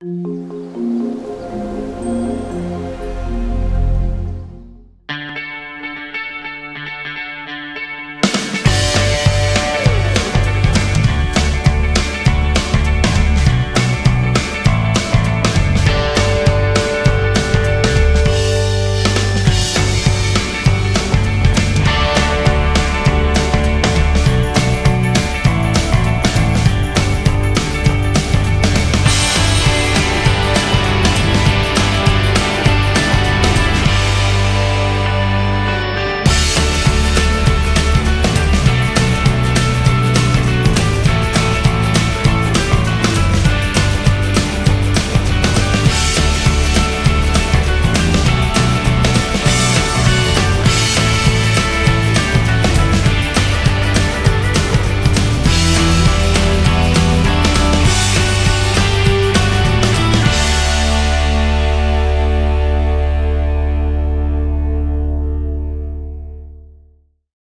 you